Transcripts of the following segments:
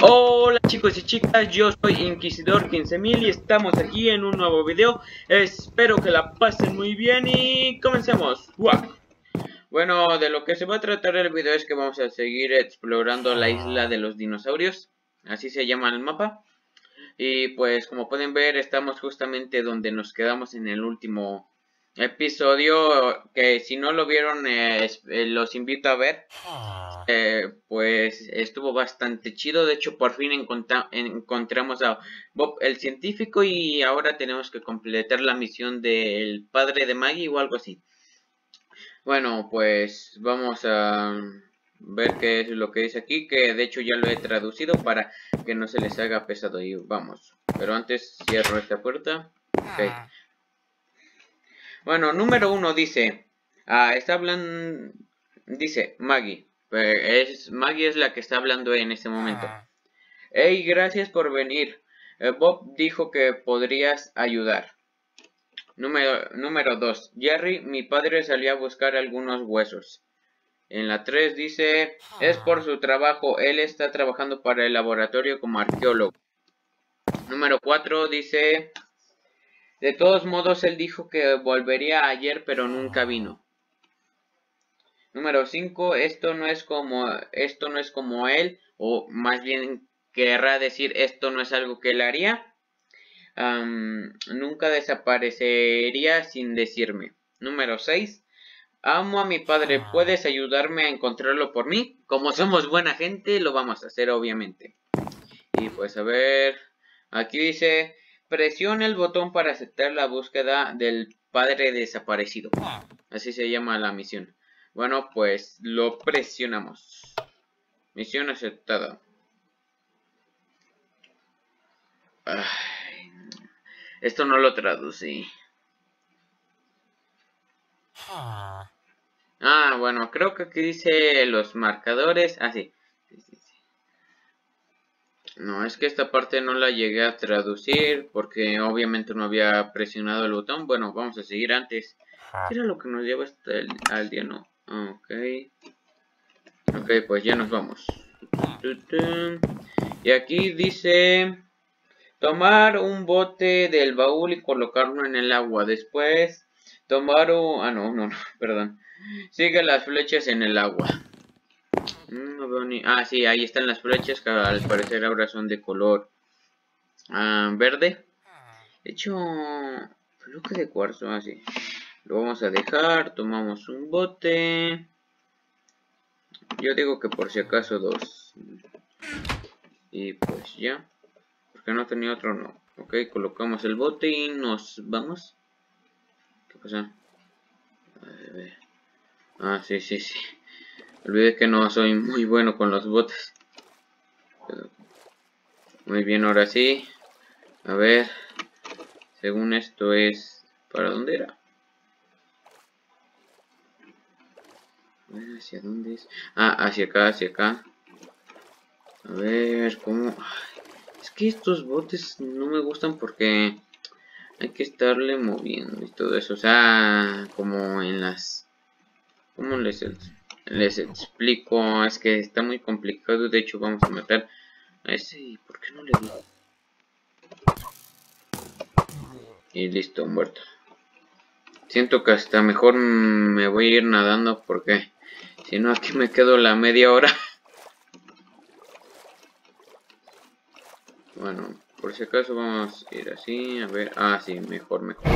Hola chicos y chicas, yo soy Inquisidor 15000 y estamos aquí en un nuevo video. Espero que la pasen muy bien y comencemos. Bueno, de lo que se va a tratar el video es que vamos a seguir explorando la isla de los dinosaurios. Así se llama el mapa. Y pues como pueden ver estamos justamente donde nos quedamos en el último episodio que si no lo vieron eh, eh, los invito a ver. Ah. eh, pues estuvo bastante chido. De hecho por fin encontramos a Bob el científico y ahora tenemos que completar la misión del padre de Maggie o algo así. Bueno pues vamos a ver qué es lo que dice aquí que de hecho ya lo he traducido para que no se les haga pesado y vamos. Pero antes cierro esta puerta. Okay. Bueno, número uno dice, ah, está hablando, dice Maggie, es, Maggie es la que está hablando en este momento. Ah. Hey, gracias por venir. Eh, Bob dijo que podrías ayudar. Número, número 2. Jerry, mi padre salió a buscar algunos huesos. En la 3 dice, es por su trabajo, él está trabajando para el laboratorio como arqueólogo. Número 4 dice, de todos modos, él dijo que volvería ayer, pero nunca vino. Número 5. Esto no es como esto no es como él, o más bien querrá decir esto no es algo que él haría. nunca desaparecería sin decirme. Número 6. Amo a mi padre. ¿Puedes ayudarme a encontrarlo por mí? Como somos buena gente, lo vamos a hacer, obviamente. Y pues a ver. Aquí dice. Presiona el botón para aceptar la búsqueda del padre desaparecido. Así se llama la misión. Bueno, pues lo presionamos. Misión aceptada. esto no lo traducí. Ah, bueno, creo que aquí dice los marcadores. Ah, sí. No, es que esta parte no la llegué a traducir porque obviamente no había presionado el botón. Bueno, vamos a seguir antes. ¿Qué era lo que nos lleva hasta el, al día? No. Ok. Ok, pues ya nos vamos. Y aquí dice... Tomar un bote del baúl y colocarlo en el agua. Después tomar un... Ah, no, no, no, perdón. Sigue las flechas en el agua. Mm, ah, sí, ahí están las flechas que al parecer ahora son de color ah, verde. De hecho, bloque de cuarzo, así. Ah, Lo vamos a dejar, tomamos un bote. Yo digo que por si acaso dos. Y pues ya. Porque no tenía otro, no. Ok, colocamos el bote y nos vamos. ¿Qué pasa? Ah, sí, sí, sí. Olvidé que no soy muy bueno con los botes. Muy bien, ahora sí. A ver. Según esto es... ¿Para dónde era? A ver, ¿hacia dónde es? Ah, hacia acá, hacia acá. A ver, ¿cómo...? es que estos botes no me gustan porque... Hay que estarle moviendo y todo eso. O sea, como en las... ¿Cómo les les explico, es que está muy complicado, de hecho vamos a matar a ese y ¿por qué no le di? Y listo, muerto. Siento que hasta mejor me voy a ir nadando porque si no aquí me quedo la media hora. Bueno, por si acaso vamos a ir así, a ver, ah sí, mejor, mejor.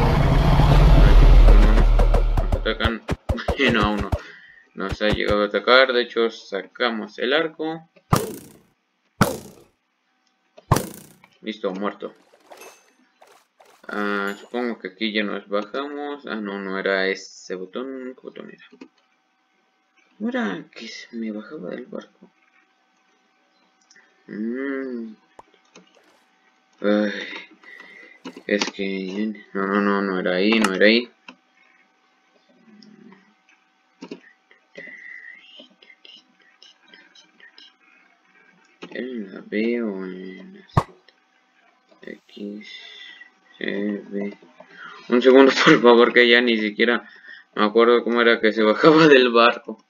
Nos atacan, no, aún no. Nos ha llegado a atacar, de hecho sacamos el arco. Listo, muerto. Ah, supongo que aquí ya nos bajamos. Ah, no, no era ese botón. ¿Qué botón era? No que me bajaba del barco. Mm. Es que... No, no, no, no era ahí, no era ahí. B o en. X, C, B. Un segundo, por favor, que ya ni siquiera me acuerdo cómo era que se bajaba del barco.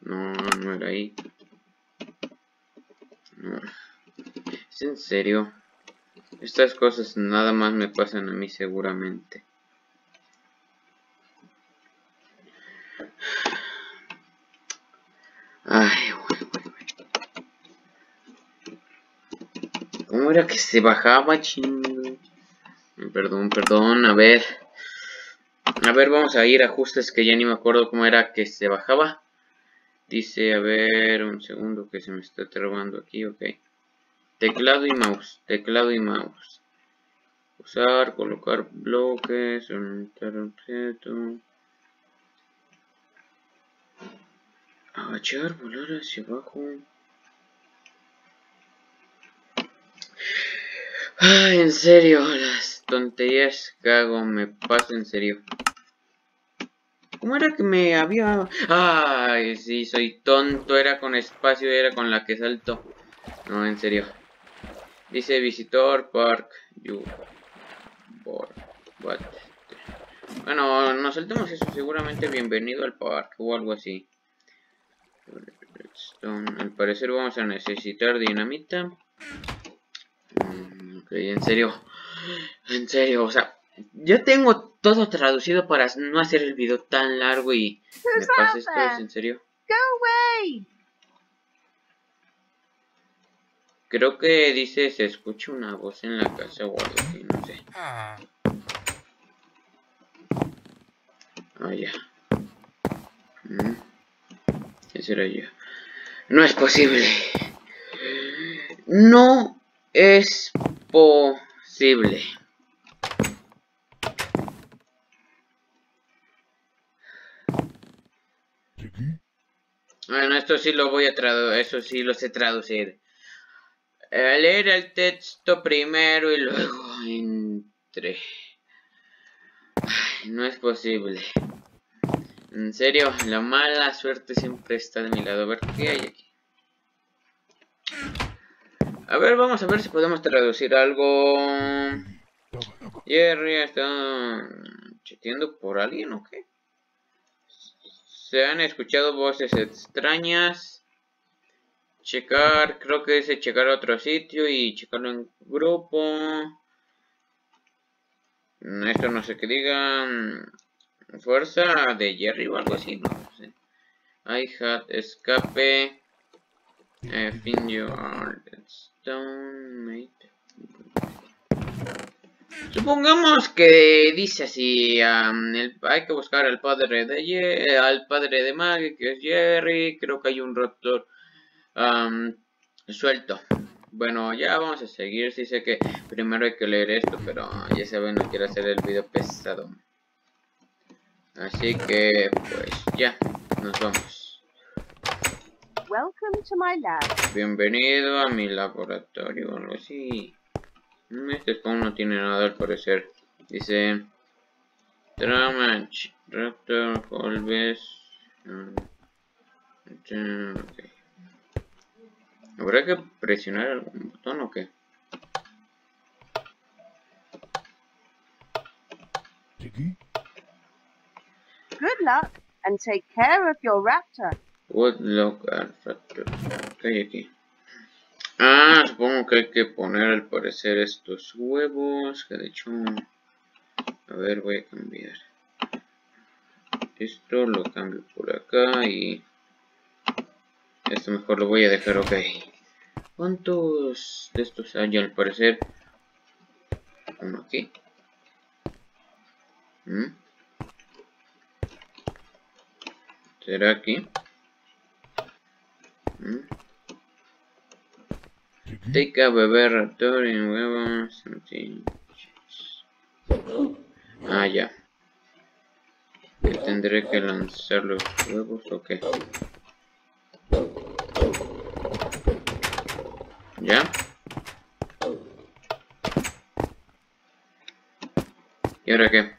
No, no era ahí. Es en serio. Estas cosas nada más me pasan a mí seguramente. Ay, güey, güey, güey. ¿Cómo era que se bajaba, chingo? Perdón, perdón, a ver. A ver, vamos a ir ajustes que ya ni me acuerdo cómo era que se bajaba. Dice, a ver, un segundo que se me está trabando aquí, ok. Teclado y mouse, teclado y mouse. Usar, colocar bloques, orientar objeto. Agachar, volar hacia abajo. En serio, las tonterías que hago me paso en serio. ¿Cómo era que me había...? Ay, sí, soy tonto. Era con espacio, era con la que salto. No, en serio. Dice visitor park. You. What? Bueno, nos saltemos eso. Seguramente bienvenido al parque o algo así. Al parecer vamos a necesitar dinamita. Mm, ok, en serio. En serio, o sea, yo tengo todo traducido para no hacer el video tan largo y me pasa esto, ¿es en serio? Go away. Creo que dice se escucha una voz en la casa o algo así, no sé. Ah, ya. Mm. Ese era yo. No es posible. No es posible. Bueno, esto sí lo voy a traducir, eso sí lo sé traducir. Eh, leer el texto primero y luego entre. no es posible. En serio, la mala suerte siempre está de mi lado. A ver, ¿qué hay aquí? A ver, vamos a ver si podemos traducir algo. Jerry está cheteando por alguien o qué? Se han escuchado voces extrañas. Checar, creo que dice checar otro sitio y checarlo en grupo. Esto no sé qué digan. Fuerza de Jerry o algo así, no sé. I had escape. I think you Supongamos que dice así, hay que buscar al padre de al padre de Maggie, que es Jerry, creo que hay un raptor suelto. Bueno, ya vamos a seguir, sí sé que primero hay que leer esto, pero ya saben, no quiero hacer el video pesado. Así que, pues ya, nos vamos. Welcome to my lab. Bienvenido a mi laboratorio, algo así. Este spawn no tiene nada al parecer. Dice... Dramatch, Raptor, Holbes... Okay. ¿Habrá que presionar algún botón o qué? Good luck and take care of your raptor. Raptor. ¿Qué hay aquí? Ah, supongo que hay que poner al parecer estos huevos, que de hecho... A ver, voy a cambiar. Esto lo cambio por acá y... Esto mejor lo voy a dejar ok. ¿Cuántos de estos hay al parecer? Uno aquí. ¿Mm? ¿Será aquí? Take a bebé raptor. Ah, ya. tendré que lanzar los huevos o qué? ¿Ya? ¿Y ahora qué?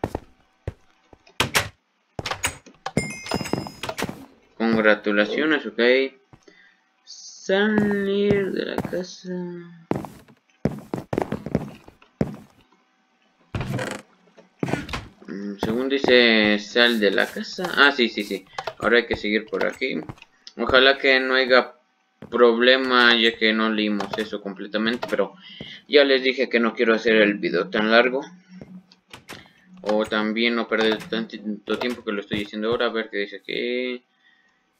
Congratulaciones, ok salir de la casa. Mm, según dice, sal de la casa. Ah, sí, sí, sí. Ahora hay que seguir por aquí. Ojalá que no haya problema ya que no leímos eso completamente, pero ya les dije que no quiero hacer el video tan largo. O también no perder tanto tiempo que lo estoy diciendo ahora, a ver qué dice que...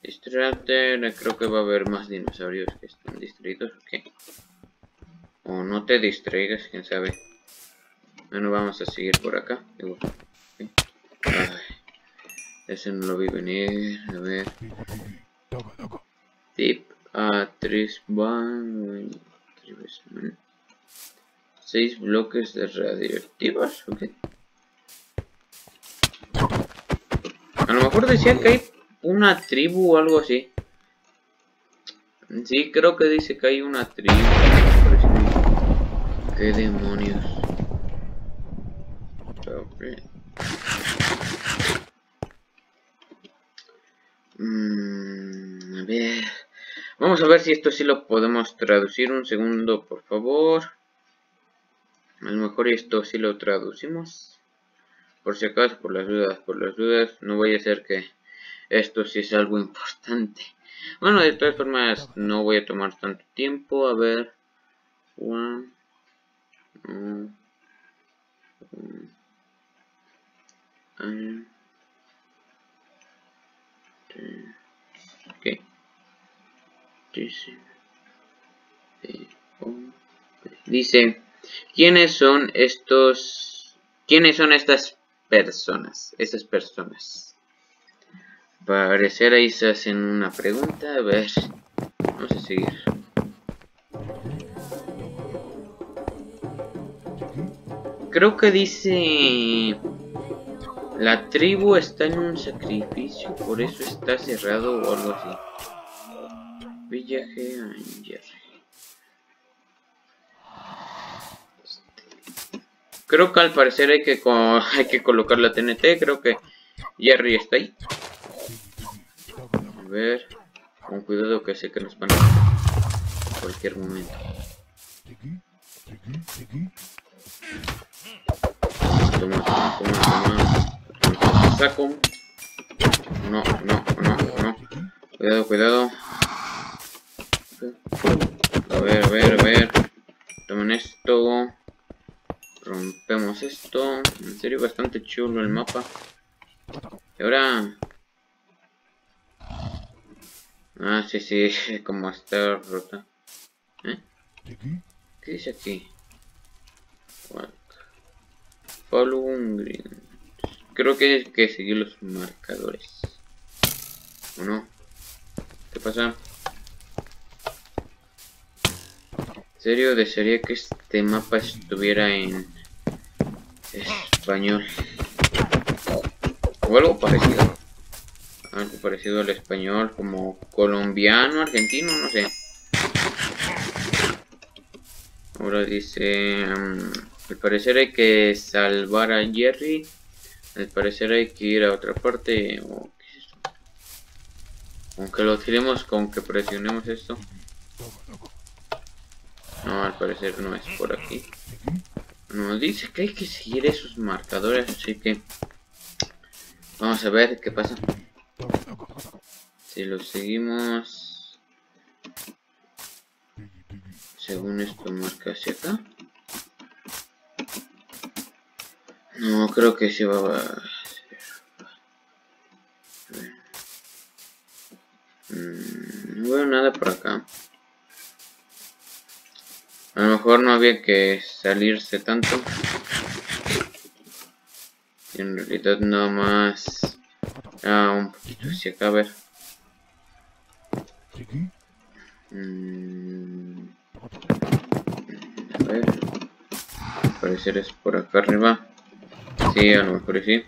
Distracter, creo que va a haber más dinosaurios que están distraídos, ok. O no te distraigas, quién sabe. Bueno, vamos a seguir por acá. ese no lo vi venir, a ver. Tip a 3 van 6 bloques de radioactivas, ok. A lo mejor decía que hay una tribu o algo así. Sí, creo que dice que hay una tribu. ¿Qué demonios? Mm, a ver. Vamos a ver si esto sí lo podemos traducir. Un segundo, por favor. A lo mejor esto sí lo traducimos. Por si acaso, por las dudas, por las dudas. No voy a hacer que esto sí es algo importante. Bueno, de todas formas, no voy a tomar tanto tiempo. A ver. One, ok. Dice. Dice. ¿Quiénes son estos? ¿Quiénes son estas personas? Estas personas parecer ahí se hacen una pregunta. A ver, vamos a seguir. Creo que dice... La tribu está en un sacrificio, por eso está cerrado o algo así. Villaje a Creo que al parecer hay que, hay que colocar la TNT, creo que Jerry está ahí ver. Con cuidado que sé que nos van a en cualquier momento. Toma, toma, toma. Saco. No, no, no, no. Cuidado, cuidado. A ver, a ver, a ver. Tomen esto. Rompemos esto. En serio, bastante chulo el mapa. Y ahora Ah, sí, sí, como está rota. ¿Eh? ¿Qué dice aquí? Follow green. Creo que hay que seguir los marcadores. ¿O no? ¿Qué pasa? En serio, desearía que este mapa estuviera en español. O algo parecido algo parecido al español, como colombiano, argentino, no sé. Ahora dice, um, al parecer hay que salvar a Jerry, al parecer hay que ir a otra parte, o ¿qué es esto? Aunque lo tiremos con que presionemos esto. No, al parecer no es por aquí. Nos dice que hay que seguir esos marcadores, así que vamos a ver qué pasa. Si lo seguimos... Según esto marca hacia acá. No, creo que se va a... Mm, no veo nada por acá. A lo mejor no había que salirse tanto. Y en realidad nada más... Hacia acá, a ver. Mm. A ver. parecer es por acá arriba. Sí, a lo mejor sí.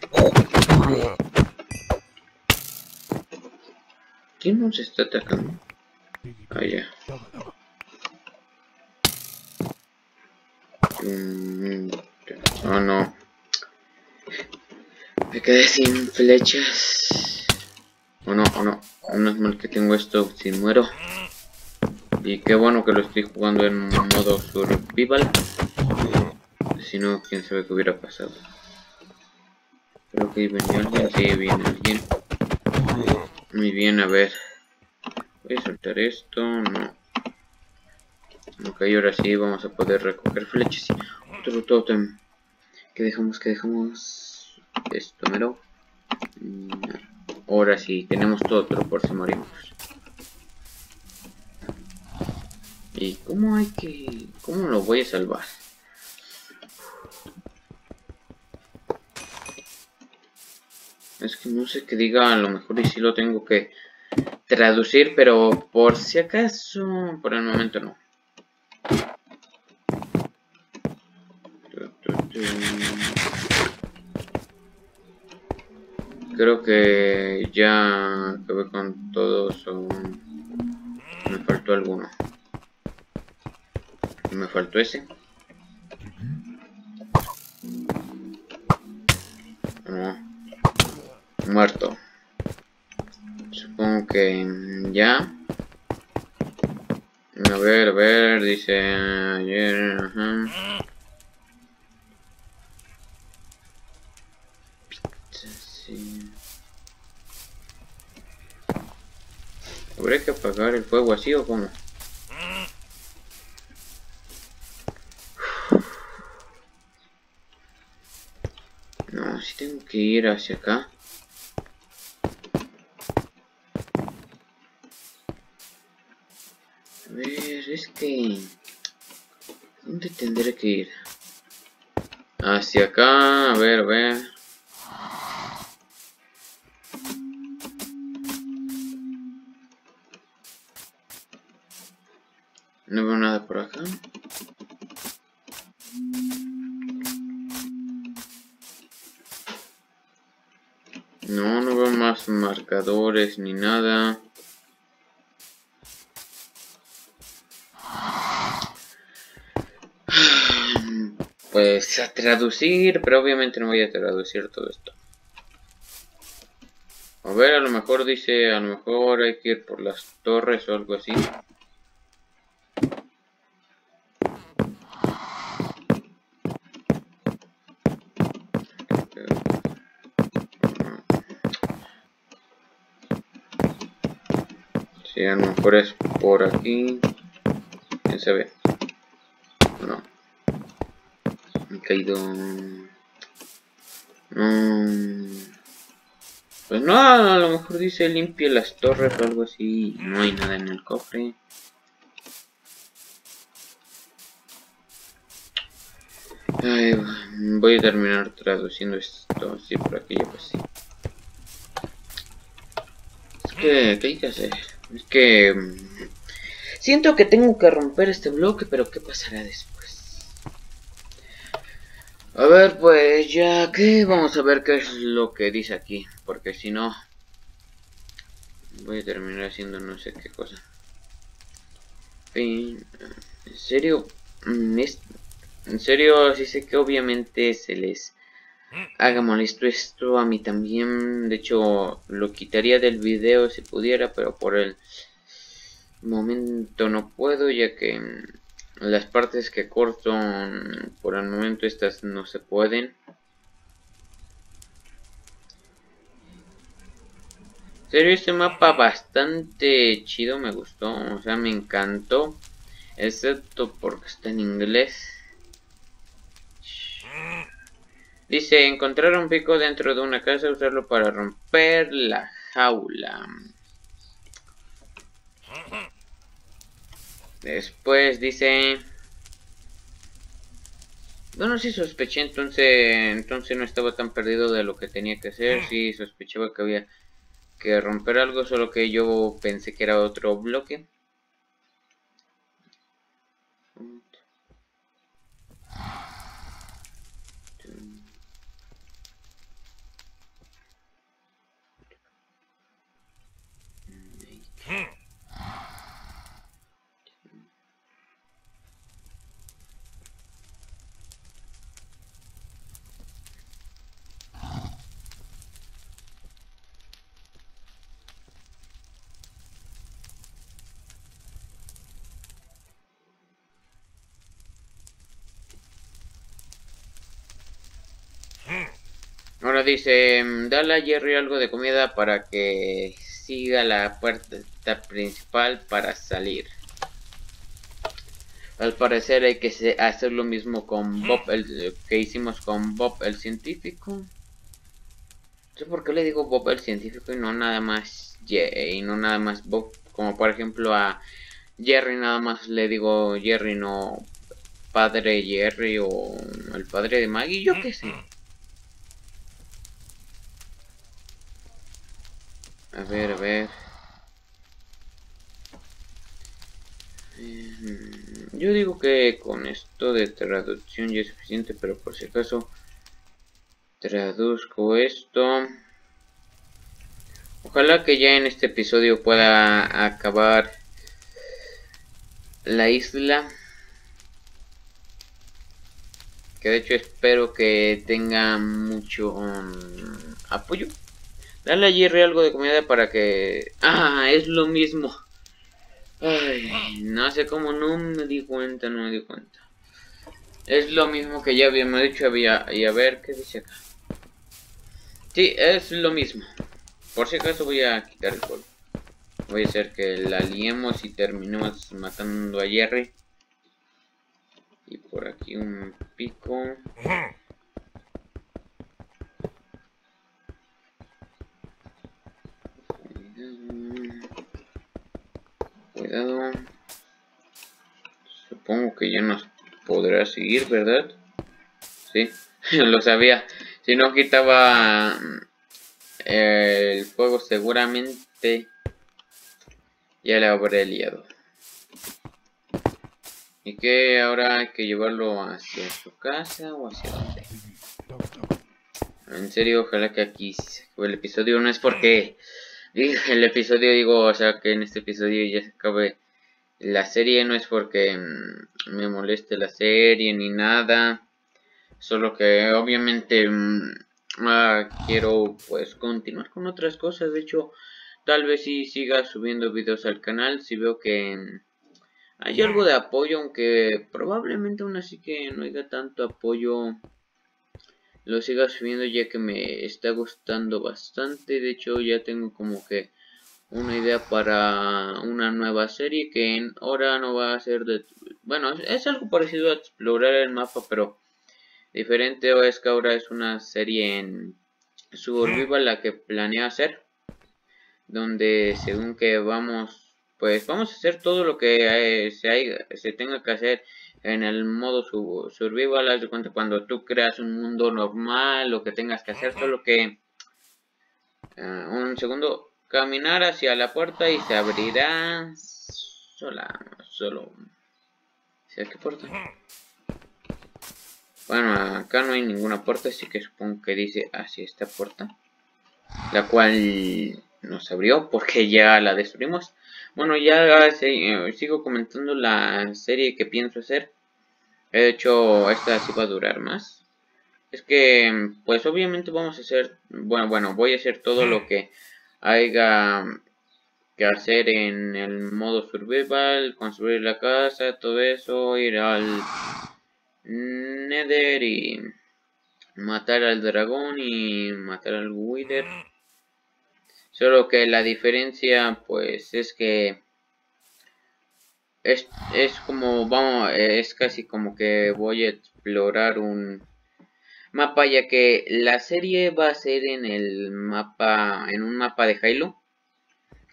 ¿Quién nos está atacando? Ah, ya. oh no. Me quedé sin flechas. O no, no. No es mal que tengo esto si muero. Y qué bueno que lo estoy jugando en modo survival. Si no, quién sabe qué hubiera pasado. Creo que venía alguien. Sí, viene alguien. Muy bien, a ver. Voy a soltar esto, no. Ok, ahora sí vamos a poder recoger flechas otro totem. Que dejamos, que dejamos esto, mero. Mm, ahora sí, tenemos todo, pero por si morimos. ¿Y cómo hay que...? ¿Cómo lo voy a salvar? Es que no sé qué diga, a lo mejor y si lo tengo que traducir, pero por si acaso, por el momento no. Creo que ya acabé con todos o me faltó alguno. Me faltó ese. muerto. Supongo que ya. A ver, a ver, dice ayer, ajá. ¿Habría que apagar el fuego así o cómo? No, si tengo que ir hacia acá. A ver, es que... ¿Dónde tendré que ir? Hacia acá, a ver, a ver. No veo nada por acá. No, no veo más marcadores ni nada. Pues a traducir, pero obviamente no voy a traducir todo esto. A ver, a lo mejor dice, a lo mejor hay que ir por las torres o algo así. A lo mejor es por aquí. ¿Quién sabe? No. Me he caído. No. Pues no, a lo mejor dice limpie las torres o algo así. No hay nada en el cofre. voy a terminar traduciendo esto así por aquí, pues sí. Es que, ¿qué hay que hacer? Es que... Mm, siento que tengo que romper este bloque, pero ¿qué pasará después? A ver, pues ya que vamos a ver qué es lo que dice aquí, porque si no... Voy a terminar haciendo no sé qué cosa. En serio, mm, en serio, sí sé que obviamente se les haga molesto esto a mí también. De hecho, lo quitaría del video si pudiera, pero por el momento no puedo, ya que las partes que corto por el momento estas no se pueden. En serio, este mapa bastante chido, me gustó, o sea, me encantó. Excepto porque está en inglés. Dice, encontrar un pico dentro de una casa, usarlo para romper la jaula. Después dice... Bueno, sí sospeché, entonces, entonces no estaba tan perdido de lo que tenía que hacer. Sí sospechaba que había que romper algo, solo que yo pensé que era otro bloque. Dice, dale a Jerry algo de comida para que siga la puerta, principal para salir. Al parecer hay que hacer lo mismo con Bob, el que hicimos con Bob el científico. Sé por qué le digo Bob el científico y no nada más y no nada más Bob. Como por ejemplo a Jerry nada más le digo Jerry no padre Jerry o el padre de Maggie, yo qué sé. A ver, a ver. Mm, yo digo que con esto de traducción ya es suficiente, pero por si acaso traduzco esto. Ojalá que ya en este episodio pueda acabar la isla. Que de hecho espero que tenga mucho um, apoyo. Dale a Jerry algo de comida para que... Ah, es lo mismo. No sé cómo no me di cuenta, no me di cuenta. Es lo mismo que ya habíamos dicho, había... Y a ver, ¿qué dice acá? Sí, es lo mismo. Por si acaso voy a quitar el polvo. Voy a hacer que la liemos y terminemos matando a Jerry. Y por aquí un pico. Cuidado. Supongo que ya nos podrá seguir, ¿verdad? Sí, lo sabía. Si no quitaba el fuego seguramente ya le habré liado. ¿Y que ahora hay que llevarlo hacia su casa o hacia dónde? En serio, ojalá que aquí el episodio no es porque el episodio digo, o sea que en este episodio ya se acabe la serie, no es porque mm, me moleste la serie ni nada, solo que obviamente mm, ah, quiero pues continuar con otras cosas, de hecho tal vez si siga subiendo videos al canal, si veo que mm, hay algo de apoyo, aunque probablemente aún así que no haya tanto apoyo lo siga subiendo ya que me está gustando bastante. De hecho ya tengo como que una idea para una nueva serie que ahora no va a ser de... Bueno, es algo parecido a explorar el mapa, pero diferente es que ahora es una serie en Survival la que planeo hacer. Donde según que vamos, pues vamos a hacer todo lo que eh, se, se tenga que hacer en el modo survival, haz de cuenta cuando tú creas un mundo normal, lo que tengas que hacer, solo que uh, un segundo, caminar hacia la puerta y se abrirá sola, solo. ¿Hacia qué puerta? Bueno, acá no hay ninguna puerta, así que supongo que dice hacia esta puerta, la cual nos abrió porque ya la destruimos. Bueno, ya eh, sigo comentando la serie que pienso hacer. De hecho, esta sí va a durar más. Es que, pues obviamente vamos a hacer, bueno, bueno, voy a hacer todo lo que haya que hacer en el modo survival, construir la casa, todo eso, ir al Nether y matar al dragón y matar al Wither. Solo que la diferencia pues es que es, es como vamos es casi como que voy a explorar un mapa ya que la serie va a ser en el mapa en un mapa de Halo.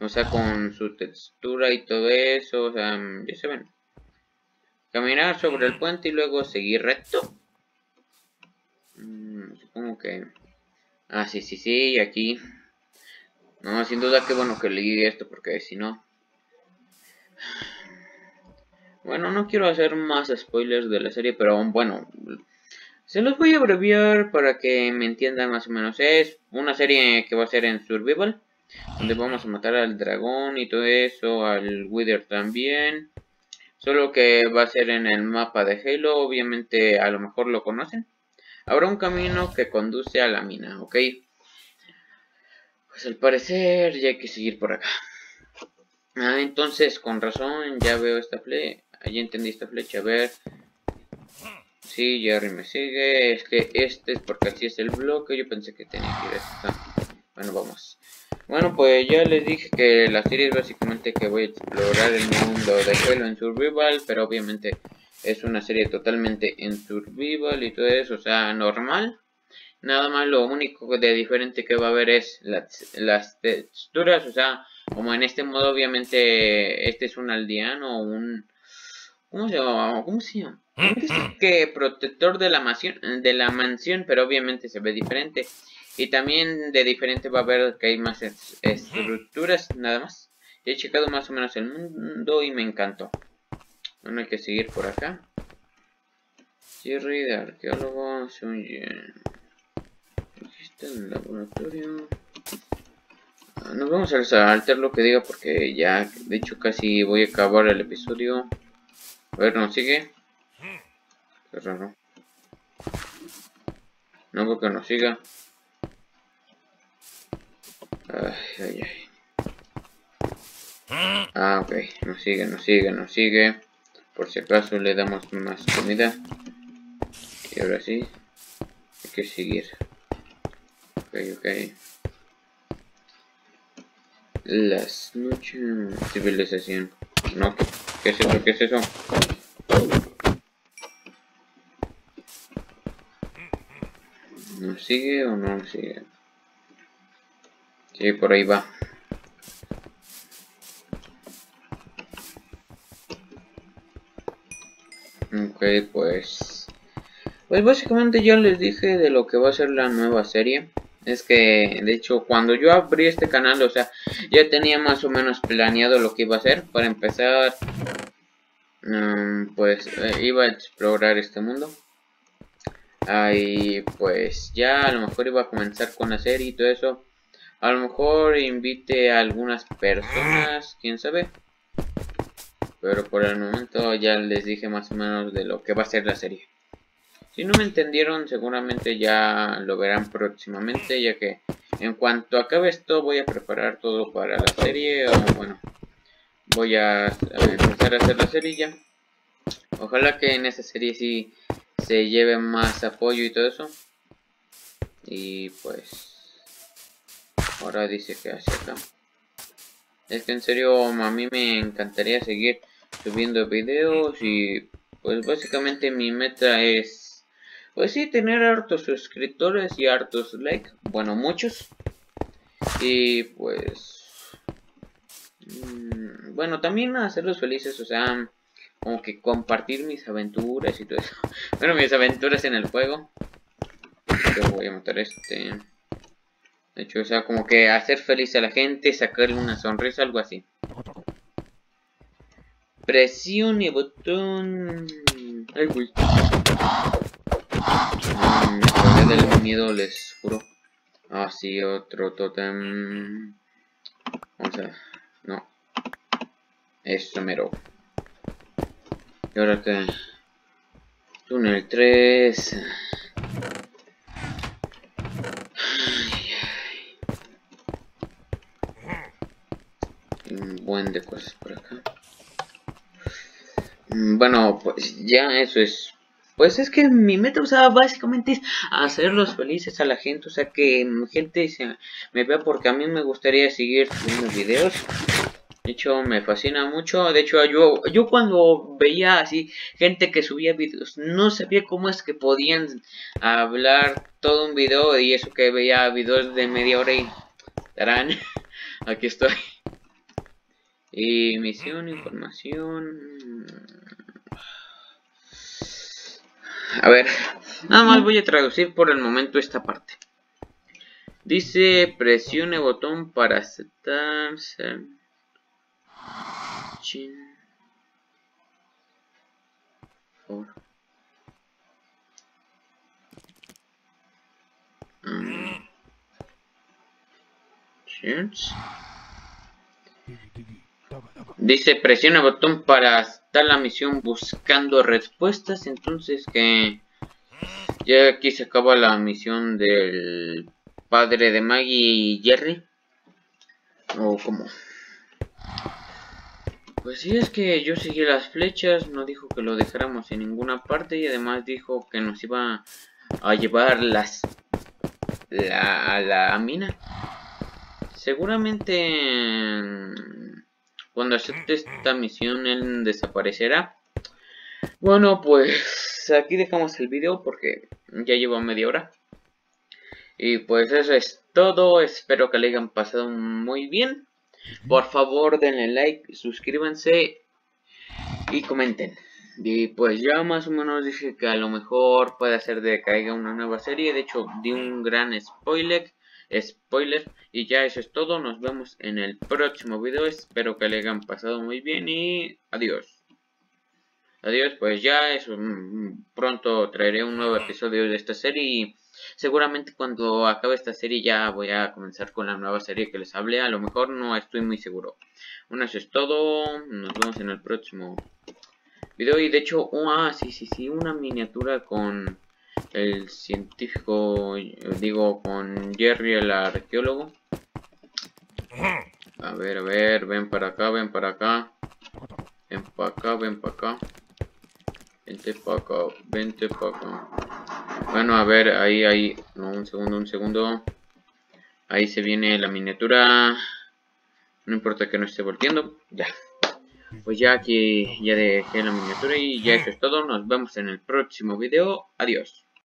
O sea con su textura y todo eso o sea ya se ven. Caminar sobre el puente y luego seguir recto. Mm, supongo que ah sí sí sí aquí no, sin duda que bueno que leí esto porque si no... Bueno, no quiero hacer más spoilers de la serie, pero bueno, se los voy a abreviar para que me entiendan más o menos. Es una serie que va a ser en Survival, donde vamos a matar al dragón y todo eso, al Wither también. Solo que va a ser en el mapa de Halo, obviamente a lo mejor lo conocen. Habrá un camino que conduce a la mina, ¿ok? Pues al parecer ya hay que seguir por acá. Ah, entonces, con razón, ya veo esta flecha. Ya entendí esta flecha. A ver. Sí, Jerry me sigue. Es que este es porque así es el bloque. Yo pensé que tenía que ir a esta Bueno, vamos. Bueno, pues ya les dije que la serie es básicamente que voy a explorar el mundo de Halo en Survival, pero obviamente es una serie totalmente en Survival y todo eso, o sea, normal. Nada más lo único de diferente que va a haber es las, las texturas, o sea, como en este modo obviamente este es un aldeano, un... ¿Cómo se llama? ¿Cómo se llama? que protector de la mansión, de la mansión, pero obviamente se ve diferente. Y también de diferente va a ver que hay más estructuras, nada más. He checado más o menos el mundo y me encantó. Bueno, hay que seguir por acá. Jerry de arqueólogo, el laboratorio. Ah, nos vamos a saltar lo que diga porque ya, de hecho, casi voy a acabar el episodio. A ver, ¿nos sigue? Qué raro. No porque nos siga. Ay, ay, ay. Ah, ok. Nos sigue, nos sigue, nos sigue. Por si acaso le damos más comida. Y ahora sí. Hay que seguir. Ok. Las noches... Civilización. No, ¿qué es eso? ¿Qué es eso? ¿Nos sigue o no nos sigue? Sí, por ahí va. Ok, pues... Pues básicamente ya les dije de lo que va a ser la nueva serie. Es que, de hecho, cuando yo abrí este canal, o sea, ya tenía más o menos planeado lo que iba a hacer. Para empezar, mm, pues eh, iba a explorar este mundo. Ahí, pues ya a lo mejor iba a comenzar con la serie y todo eso. A lo mejor invite a algunas personas, quién sabe. Pero por el momento ya les dije más o menos de lo que va a ser la serie. Si no me entendieron, seguramente ya lo verán próximamente, ya que en cuanto acabe esto voy a preparar todo para la serie, o bueno, voy a, empezar a hacer la serie. Ojalá que en esa serie sí se lleve más apoyo y todo eso. Y pues, ahora dice que hace acá. Es que en serio a mí me encantaría seguir subiendo videos y pues básicamente mi meta es pues sí, tener hartos suscriptores y hartos likes. Bueno, muchos. Y pues... Mm, bueno, también hacerlos felices, o sea, como que compartir mis aventuras y todo eso. Bueno, mis aventuras en el juego. Voy a matar este. De hecho, o sea, como que hacer feliz a la gente, sacarle una sonrisa, algo así. Presión y botón. Ay, güey. Del miedo, les juro. Ah, sí, otro totem. Vamos a... No. Esto mero. Y ahora que... Túnel 3. Un buen de cosas por acá. Bueno, pues ya eso es pues es que mi meta, o sea, básicamente es hacerlos felices a la gente, o sea, que gente se me vea porque a mí me gustaría seguir subiendo videos. De hecho, me fascina mucho. De hecho, yo, cuando veía así gente que subía videos, no sabía cómo es que podían hablar todo un video y eso que veía videos de media hora y... Tarán, aquí estoy. Y misión, información... A ver, nada más voy a traducir por el momento esta parte. Dice, presione botón para aceptarse. Mm. Dice presiona botón para estar la misión buscando respuestas. Entonces que ya aquí se acaba la misión del padre de Maggie y Jerry. O como. Pues sí, es que yo seguí las flechas, no dijo que lo dejáramos en ninguna parte y además dijo que nos iba a llevar las la, a la mina. seguramente cuando acepte esta misión él desaparecerá. Bueno, pues aquí dejamos el video porque ya llevo media hora. Y pues eso es todo, espero que le hayan pasado muy bien. Por favor denle like, suscríbanse y comenten. Y pues ya más o menos dije que a lo mejor puede ser de que caiga una nueva serie. De hecho, di un gran spoiler. Spoiler. Y ya eso es todo. Nos vemos en el próximo video. Espero que le hayan pasado muy bien. Y adiós. Adiós. Pues ya eso. Mm, pronto traeré un nuevo episodio de esta serie. Y seguramente cuando acabe esta serie ya voy a comenzar con la nueva serie que les hablé. A lo mejor no estoy muy seguro. Bueno, eso es todo. Nos vemos en el próximo video y de hecho, ah, sí, sí, sí, una miniatura con el científico, digo, con Jerry el arqueólogo. A ver, a ver, ven para acá, ven para acá. Ven para acá, ven para acá. Vente para acá, vente para acá. Bueno, a ver, ahí, ahí. No, un segundo, un segundo. Ahí se viene la miniatura. No importa que no esté volteando. Ya. Pues ya aquí ya dejé la miniatura y ya eso es todo. Nos vemos en el próximo video. Adiós.